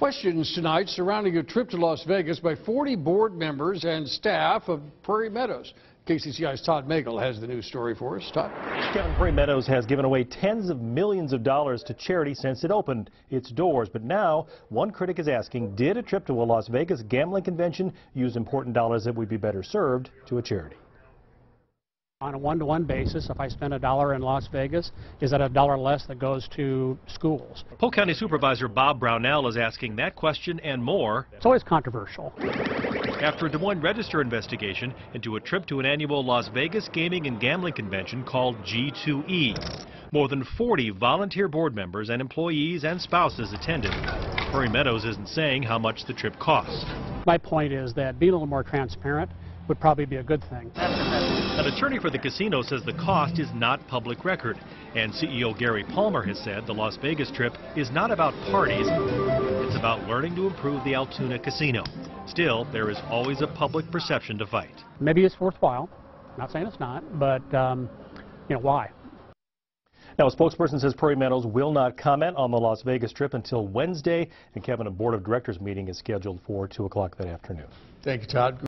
Questions tonight surrounding a trip to Las Vegas by 40 board members and staff of Prairie Meadows. KCCI's Todd Magel has the news story for us. Todd. Kevin Prairie Meadows has given away tens of millions of dollars to charity since it opened its doors. But now, one critic is asking, did a trip to a Las Vegas gambling convention use important dollars that would be better served to a charity? On a one-to-one basis, if I spend a dollar in Las Vegas, is that a dollar less that goes to schools? Polk County Supervisor Bob Brownell is asking that question and more It's always controversial. after a Des Moines Register investigation into a trip to an annual Las Vegas gaming and gambling convention called G2E. More than 40 volunteer board members and employees and spouses attended. Prairie Meadows isn't saying how much the trip cost. My point is that being a little more transparent would probably be a good thing. An attorney for the casino says the cost is not public record. And CEO Gary Palmer has said the Las Vegas trip is not about parties, it's about learning to improve the Altoona casino. Still, there is always a public perception to fight. Maybe it's worthwhile. Not saying it's not, but um, you know why? Now, a spokesperson says Prairie Meadows will not comment on the Las Vegas trip until Wednesday, and Kevin, a board of directors meeting is scheduled for 2 o'clock that afternoon. Thank you, Todd.